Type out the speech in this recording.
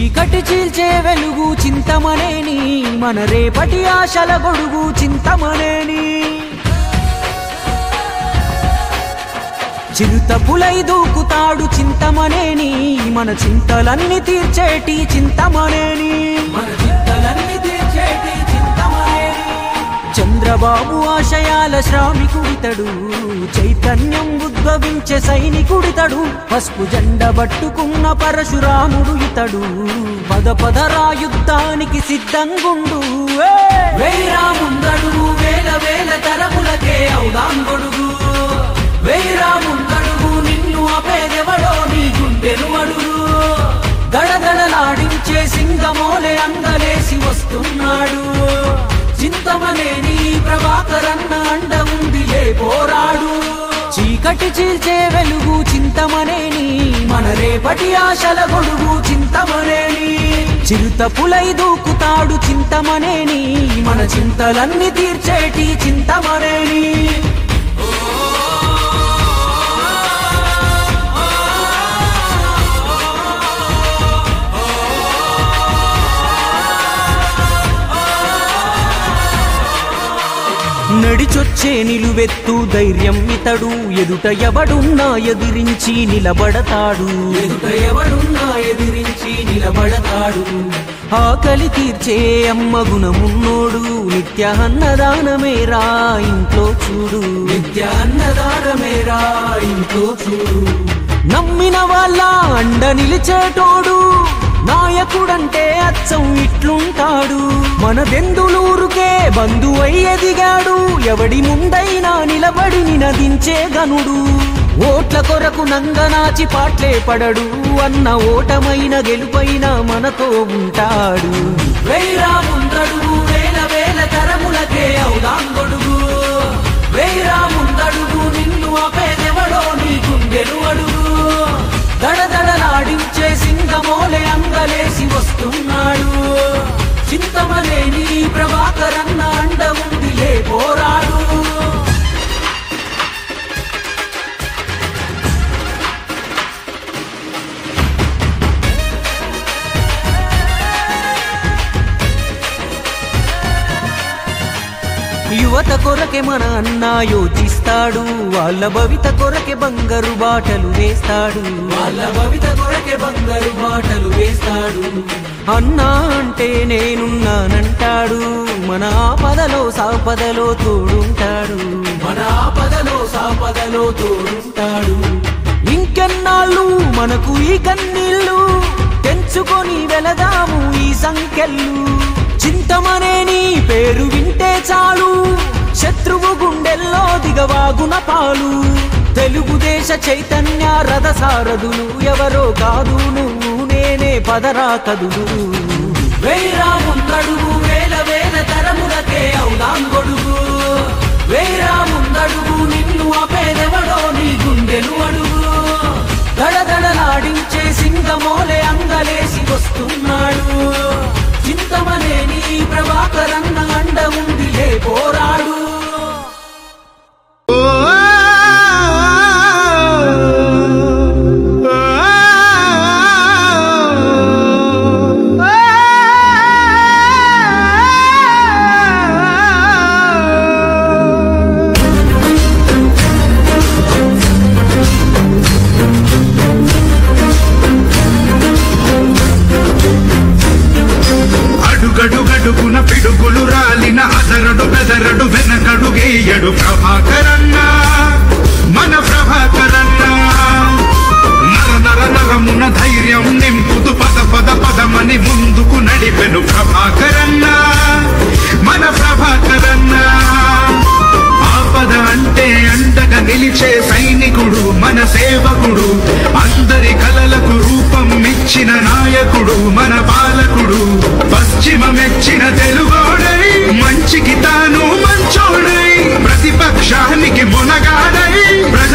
చీకటి చీల్చే వెలుగు చింతమనేని మన రేపటి ఆశల గొడుగు చింతమనేని చిరుత పులై దూకుతాడు చింతమనేని మన చింతలన్నీ తీర్చేటి చింతమనేని మన చింతలన్నీ చంద్రబాబు ఆశయాల శ్రామికుడితడు చైతన్యం ఉద్భవించే సైనికుడితడు పసుపు జెండ పట్టుకున్న పరశురాముడు ఇతడు. పద పదరా యుద్ధానికి సిద్ధంగుండు. వేరాముందడు వేల వేల తరములకే అవుదాంగొడుగు వేరాముందడుగు నిన్ను అపేదెవడో నీ గుండెను అడుగు. దడదడలాడించే సింగమోలే అందలేసి వస్తున్నాడు. చింతమనేని ప్రభాకరన్న అండ ఉందిలే పోరాడు? చీకటి చీల్చే వెలుగు చింతమనేని మన రేపటి ఆశల గొడుగు చింతమనేని చిరుత పులై దూకుతాడు చింతమనేని మన చింతలన్నీ తీర్చేటి చింతమనేని నడిచొచ్చే నిలువెత్తు ధైర్యం ఇతడు. ఎదుట ఎవడున్నా ఎదిరించి నిలబడతాడు. ఎదుట ఎవడున్నా ఎదిరించి నిలబడతాడు. ఆకలి తీర్చే అమ్మ గుణమున్నోడు. నిత్య అన్నదానమేరా ఇంట్లో చూడు. నిత్య అన్నదానమేరా ఇంట్లో చూడు. నమ్మిన వాళ్ళ అండ నిలిచేటోడు. నాయకుడంటే అచ్చం ఇట్లుంటాడు. మన బెందులూరుకే బంధువై ఎదిగాడు. ఎవడి ముందైనా నిలబడి నినదించే గనుడు ఓట్ల కొరకు నంగనాచి పాట్లే పడడు. అన్న ఓటమైన గెలుపైన మనతో ఉంటాడు. వేరా వేల వేల తరములకే అవుదాం గొడుగు చింతమలేని యువత కొరకే మన అన్న యోచిస్తాడు. వాళ్ళ భవిత కొరకే బంగారు బాటలు వేస్తాడు. వాళ్ళ భవిత కొరకే బంగారు బాటలు వేస్తాడు. అన్నా అంటే నేనున్నానంటాడు. మన ఆపదలో సాపదలో తోడుంటాడు. మన ఆపదలో సాపదలో తోడుంటాడు. ఇంకెన్నాళ్ళు మనకు ఈ కన్నీళ్ళు? తెంచుకొని వెళదాము ఈ సంఖ్యలు. చింతమనేని పేరు వింటే గుండెల్లో పాలు. తెలుగుదేశ చైతన్య రథ సారథులు ఎవరో కాదు నువ్వు నేనే పదరా కదులు వేరా ముందడుగు వేల వేల తరములకే అవుదాంగొడుగు వేరా ముందడుగు నిన్ను అపేదెవడో నీ గుండెను అడుగు. దడదడలాడించే సింగమోలే అంగలేసి వస్తున్నాడు. చింతమనేని ప్రభాకరన్న అండ ఉంది లే పోరా. బెదరడు వెనకడు గేయడు ప్రభాకరన్న మన ప్రభాకరన్న. నర నర నరమున ధైర్యం నింపుతు పద పద పదమని ముందుకు నడిపెను ప్రభాకరన్న మన ప్రభాకరన్న. ఆపద అంటే అండగ నిలిచే సైనికుడు మన సేవకుడు అందరి కలలకు రూపం ఇచ్చిన నాయకుడు మన పాలకుడు పశ్చిమ మెచ్చిన తెలుగు మనిషికి తాను మంచోడై ప్రతిపక్షానికి మునగాడై ప్రజ